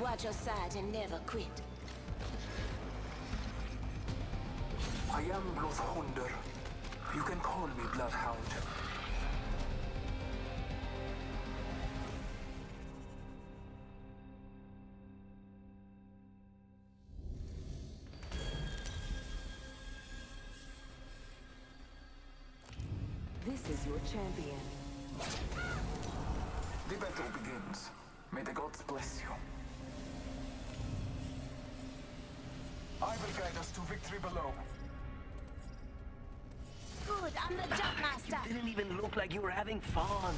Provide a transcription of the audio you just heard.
watch your side and never quit. I am Blóðhundr. You can call me Bloodhound. This is your champion. The battle begins. May the gods bless you. I will guide us to victory below. Good, I'm the jump master. Didn't even look like you were having fun.